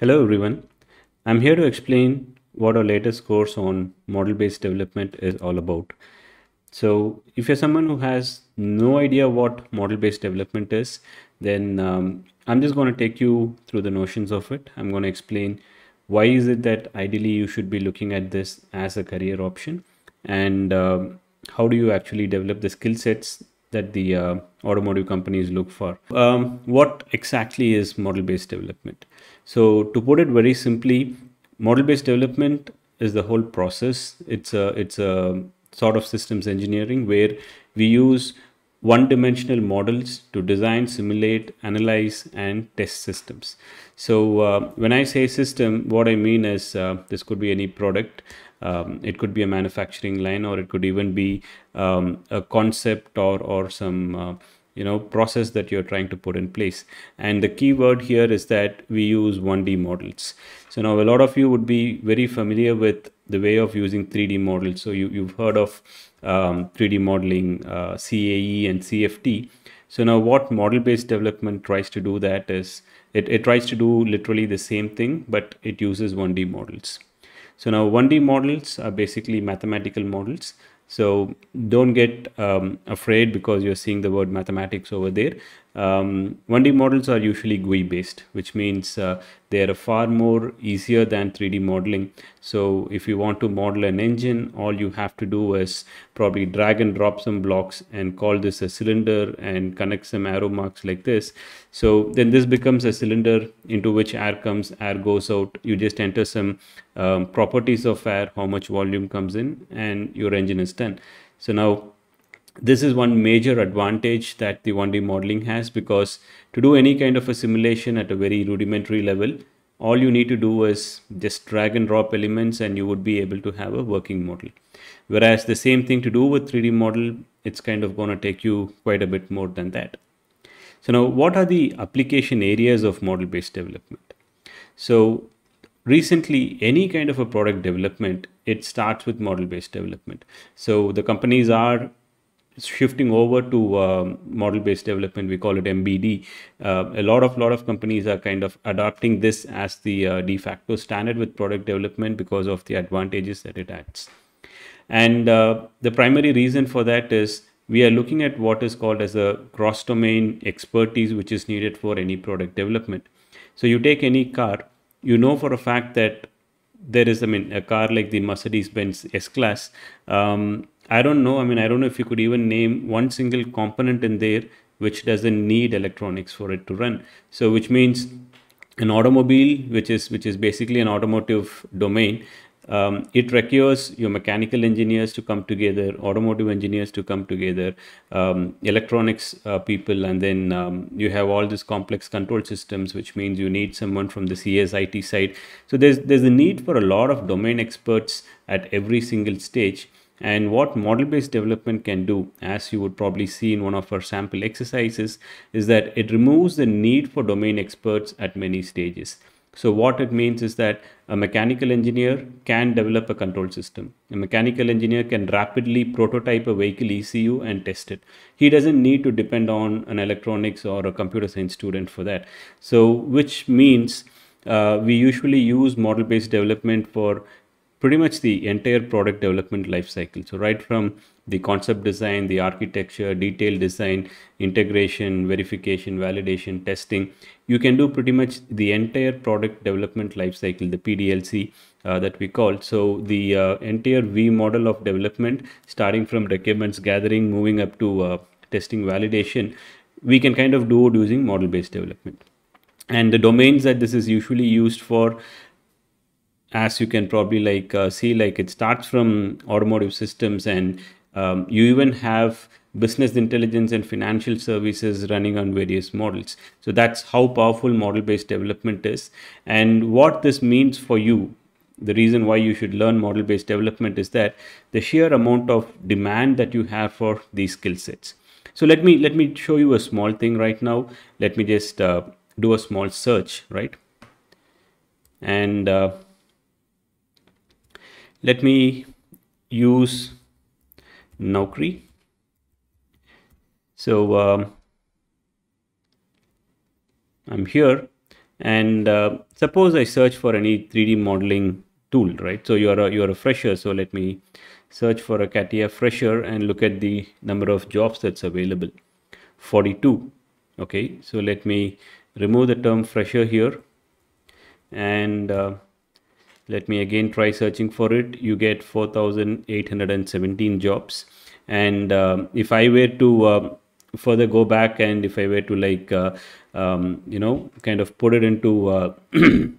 Hello everyone. I'm here to explain what our latest course on model-based development is all about. So if you're someone who has no idea what model-based development is, then um, I'm just going to take you through the notions of it. I'm going to explain why is it that ideally you should be looking at this as a career option and um, how do you actually develop the skill sets that the uh, automotive companies look for. Um, what exactly is model based development? So, to put it very simply, model based development is the whole process. It's a, it's a sort of systems engineering where we use one dimensional models to design, simulate, analyze, and test systems. So, uh, when I say system, what I mean is uh, this could be any product um, it could be a manufacturing line or it could even be um, a concept or or some uh, you know process that you're trying to put in place. And the key word here is that we use 1d models. So now a lot of you would be very familiar with the way of using 3d models. So you, you've heard of um, 3d modeling uh, cae and CFD so now what model based development tries to do that is it, it tries to do literally the same thing but it uses 1d models so now 1D models are basically mathematical models. So don't get um, afraid because you're seeing the word mathematics over there. Um, 1D models are usually GUI based, which means uh, they are far more easier than 3D modeling. So if you want to model an engine, all you have to do is probably drag and drop some blocks and call this a cylinder and connect some arrow marks like this. So then this becomes a cylinder into which air comes, air goes out. You just enter some um, properties of air, how much volume comes in and your engine is done. So now this is one major advantage that the 1D modeling has because to do any kind of a simulation at a very rudimentary level, all you need to do is just drag and drop elements and you would be able to have a working model. Whereas the same thing to do with 3D model, it's kind of going to take you quite a bit more than that. So now what are the application areas of model-based development? So recently any kind of a product development, it starts with model-based development. So the companies are shifting over to um, model-based development, we call it MBD. Uh, a lot of lot of companies are kind of adopting this as the uh, de facto standard with product development because of the advantages that it adds. And uh, the primary reason for that is we are looking at what is called as a cross-domain expertise, which is needed for any product development. So you take any car, you know for a fact that there is, I mean, a car like the Mercedes-Benz S-Class. Um, I don't know. I mean, I don't know if you could even name one single component in there which doesn't need electronics for it to run. So, which means an automobile, which is which is basically an automotive domain, um, it requires your mechanical engineers to come together, automotive engineers to come together, um, electronics uh, people, and then um, you have all these complex control systems, which means you need someone from the CSIT side. So there's there's a need for a lot of domain experts at every single stage and what model-based development can do, as you would probably see in one of our sample exercises, is that it removes the need for domain experts at many stages. So what it means is that a mechanical engineer can develop a control system. A mechanical engineer can rapidly prototype a vehicle ECU and test it. He doesn't need to depend on an electronics or a computer science student for that. So which means uh, we usually use model-based development for pretty much the entire product development lifecycle. So right from the concept design, the architecture, detailed design, integration, verification, validation, testing, you can do pretty much the entire product development lifecycle, the PDLC uh, that we call. So the uh, entire V model of development, starting from requirements gathering, moving up to uh, testing validation, we can kind of do it using model-based development. And the domains that this is usually used for as you can probably like uh, see like it starts from automotive systems and um, you even have business intelligence and financial services running on various models. So that's how powerful model based development is. And what this means for you the reason why you should learn model based development is that the sheer amount of demand that you have for these skill sets. So let me let me show you a small thing right now. Let me just uh, do a small search right? And uh, let me use Naukri. So um, I'm here and uh, suppose I search for any 3D modeling tool, right? So you're a, you're a fresher. So let me search for a CATIA fresher and look at the number of jobs that's available. 42. Okay, so let me remove the term fresher here and uh, let me again try searching for it. You get 4,817 jobs. And um, if I were to uh, further go back and if I were to like, uh, um, you know, kind of put it into uh, the,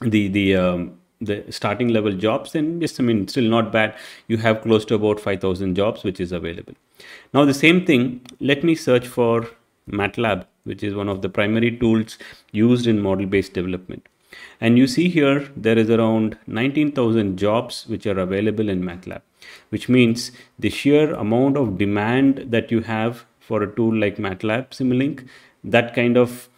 the, um, the starting level jobs, then yes, I mean, still not bad. You have close to about 5,000 jobs, which is available. Now the same thing, let me search for MATLAB, which is one of the primary tools used in model-based development. And you see here, there is around 19,000 jobs which are available in MATLAB, which means the sheer amount of demand that you have for a tool like MATLAB Simulink, that kind of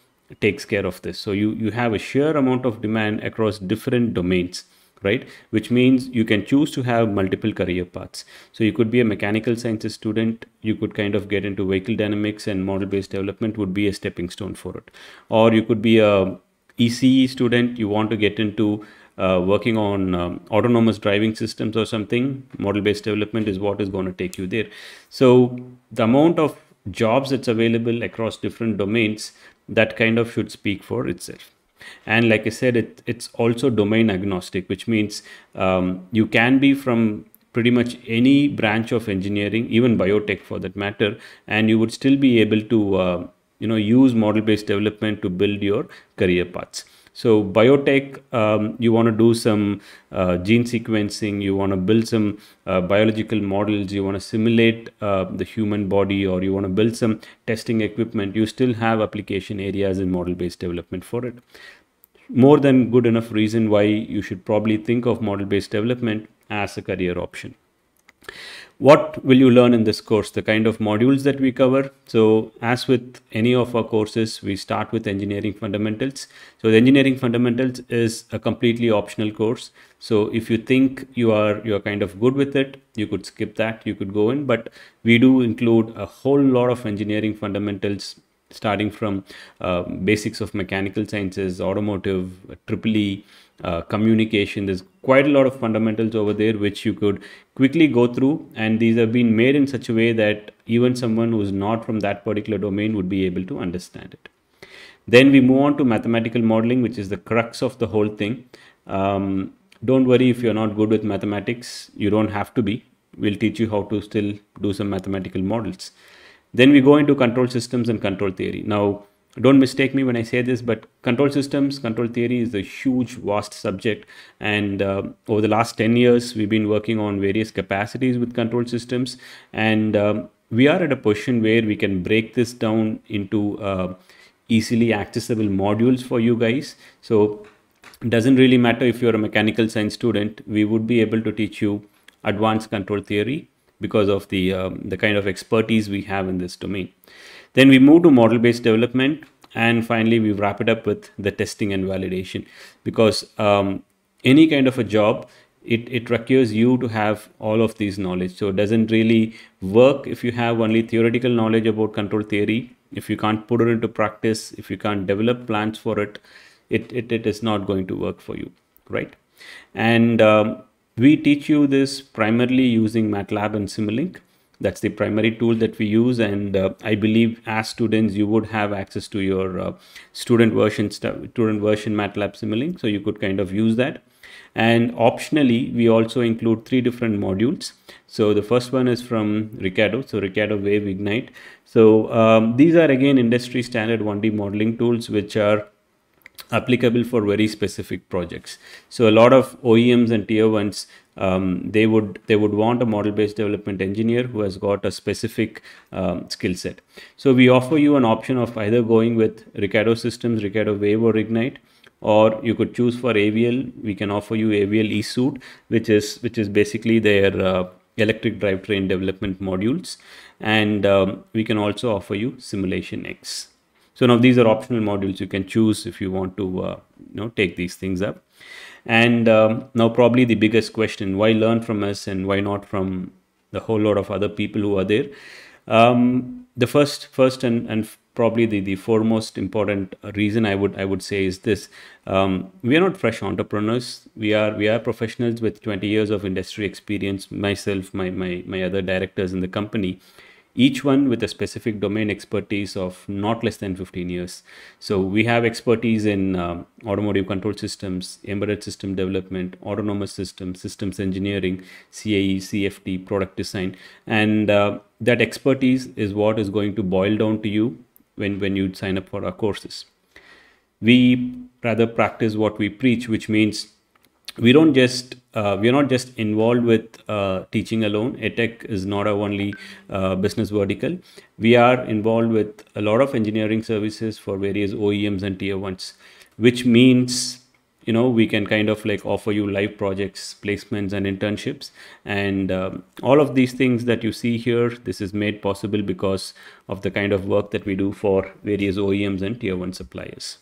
takes care of this. So you, you have a sheer amount of demand across different domains right? Which means you can choose to have multiple career paths. So you could be a mechanical sciences student you could kind of get into vehicle dynamics and model based development would be a stepping stone for it. Or you could be a ECE student, you want to get into uh, working on um, autonomous driving systems or something, model based development is what is going to take you there. So, the amount of jobs that's available across different domains that kind of should speak for itself. And like I said, it, it's also domain agnostic, which means um, you can be from pretty much any branch of engineering, even biotech for that matter, and you would still be able to uh, you know use model based development to build your career paths. So biotech um, you want to do some uh, gene sequencing you want to build some uh, biological models you want to simulate uh, the human body or you want to build some testing equipment you still have application areas in model based development for it. More than good enough reason why you should probably think of model based development as a career option what will you learn in this course? The kind of modules that we cover. So as with any of our courses we start with engineering fundamentals. So the engineering fundamentals is a completely optional course. So if you think you are you're kind of good with it you could skip that you could go in. But we do include a whole lot of engineering fundamentals starting from uh, basics of mechanical sciences automotive triple e uh, communication. There's quite a lot of fundamentals over there which you could quickly go through, and these have been made in such a way that even someone who's not from that particular domain would be able to understand it. Then we move on to mathematical modeling, which is the crux of the whole thing. Um, don't worry if you're not good with mathematics, you don't have to be. We'll teach you how to still do some mathematical models. Then we go into control systems and control theory. Now, don't mistake me when I say this, but control systems, control theory is a huge, vast subject. And uh, over the last 10 years, we've been working on various capacities with control systems. And um, we are at a position where we can break this down into uh, easily accessible modules for you guys. So it doesn't really matter if you're a mechanical science student, we would be able to teach you advanced control theory because of the, um, the kind of expertise we have in this domain. Then we move to model based development. And finally, we wrap it up with the testing and validation because um, any kind of a job, it, it requires you to have all of these knowledge. So it doesn't really work if you have only theoretical knowledge about control theory. If you can't put it into practice, if you can't develop plans for it, it, it, it is not going to work for you, right? And um, we teach you this primarily using MATLAB and Simulink. That's the primary tool that we use and uh, i believe as students you would have access to your uh, student version student version matlab simulink so you could kind of use that. And optionally we also include three different modules. So the first one is from Ricardo, so Ricardo Wave Ignite. So um, these are again industry standard 1D modeling tools which are applicable for very specific projects. So a lot of OEMs and tier ones um, they would they would want a model based development engineer who has got a specific um, skill set. So we offer you an option of either going with Ricardo Systems, Ricardo Wave or Ignite, or you could choose for AVL. We can offer you AVL eSuite, which is which is basically their uh, electric drivetrain development modules, and um, we can also offer you Simulation X. So now these are optional modules you can choose if you want to uh, you know take these things up. And um, now probably the biggest question: Why learn from us and why not from the whole lot of other people who are there? Um, the first, first and, and probably the, the foremost important reason I would I would say is this: um, we are not fresh entrepreneurs. We are we are professionals with 20 years of industry experience. Myself, my my my other directors in the company, each one with a specific domain expertise of not less than 15 years. So we have expertise in um, automotive control systems, embedded system development, autonomous systems, systems engineering, CAE, CFD, product design, and uh, that expertise is what is going to boil down to you when when you sign up for our courses. We rather practice what we preach, which means we don't just uh, we're not just involved with uh, teaching alone. Edtech is not our only uh, business vertical. We are involved with a lot of engineering services for various oems and tier ones which means you know we can kind of like offer you live projects placements and internships. And um, all of these things that you see here this is made possible because of the kind of work that we do for various oems and tier one suppliers.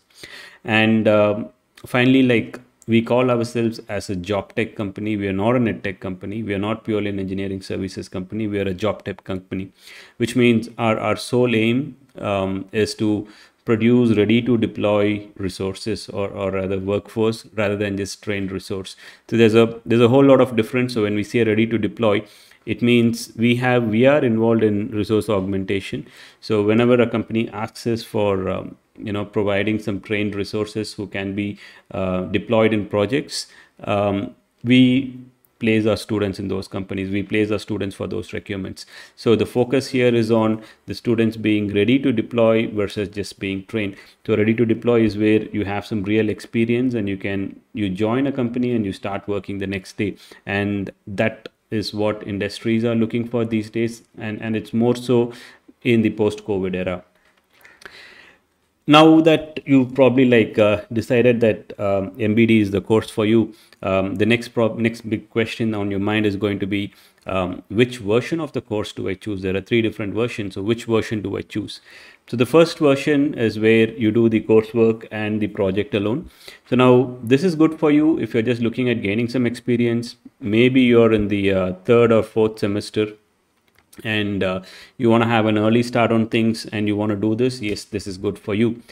And um, finally like we call ourselves as a job tech company. We are not an tech company. We are not purely an engineering services company. We are a job tech company which means our, our sole aim um, is to produce ready to deploy resources or, or rather workforce rather than just trained resource. So there's a there's a whole lot of difference. So when we say ready to deploy it means we have we are involved in resource augmentation. So whenever a company asks us for um, you know providing some trained resources who can be uh, deployed in projects. Um, we place our students in those companies. We place our students for those requirements. So the focus here is on the students being ready to deploy versus just being trained. So ready to deploy is where you have some real experience and you can you join a company and you start working the next day. And that is what industries are looking for these days. And and it's more so in the post covid era now that you've probably like uh, decided that um, MBD is the course for you, um, the next next big question on your mind is going to be um, which version of the course do I choose? There are three different versions, so which version do I choose? So the first version is where you do the coursework and the project alone. So now this is good for you if you're just looking at gaining some experience. Maybe you're in the uh, third or fourth semester and uh, you want to have an early start on things and you want to do this yes this is good for you.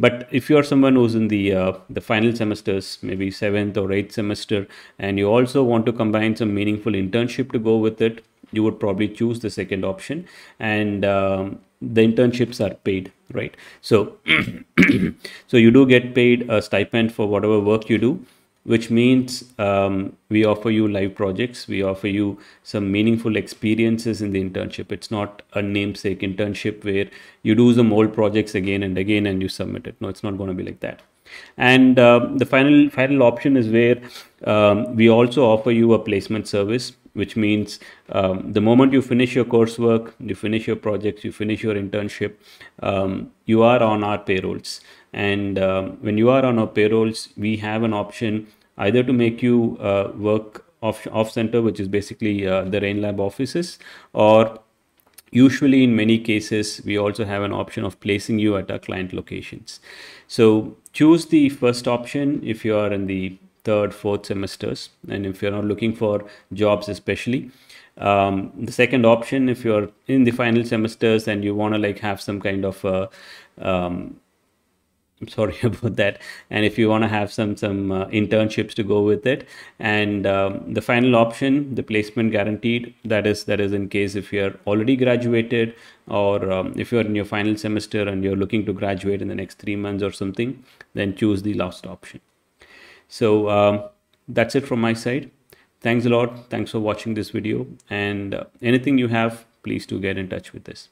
But if you're someone who's in the uh, the final semesters maybe seventh or eighth semester and you also want to combine some meaningful internship to go with it you would probably choose the second option. And um, the internships are paid right? So so you do get paid a stipend for whatever work you do which means um, we offer you live projects. We offer you some meaningful experiences in the internship. It's not a namesake internship where you do some old projects again and again and you submit it. No it's not going to be like that. And uh, the final final option is where um, we also offer you a placement service which means um, the moment you finish your coursework you finish your projects you finish your internship um, you are on our payrolls and um, when you are on our payrolls we have an option either to make you uh, work off off center which is basically uh, the ReynLab offices or usually in many cases we also have an option of placing you at our client locations. So choose the first option if you are in the third fourth semesters and if you're not looking for jobs especially. Um, the second option if you're in the final semesters and you want to like have some kind of uh, um, I'm sorry about that. And if you want to have some some uh, internships to go with it, and um, the final option, the placement guaranteed, that is that is in case if you're already graduated or um, if you're in your final semester and you're looking to graduate in the next three months or something, then choose the last option. So um, that's it from my side. Thanks a lot. Thanks for watching this video. And uh, anything you have, please do get in touch with this.